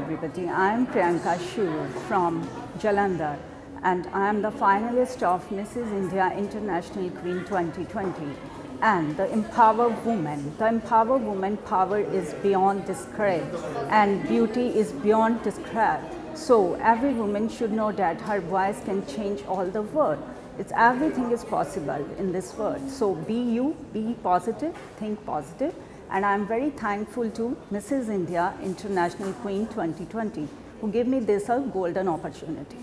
Priyanka Shoor from Jalandhar and I am the finalist of Mrs. India International Queen 2020 and the Empower Woman. The Empower Woman power is beyond describe and beauty is beyond describe. So every woman should know that her voice can change all the world. It's everything is possible in this world. So be you, be positive, think positive and I am very thankful to Mrs. India International Queen 2020 who gave me this a golden opportunity.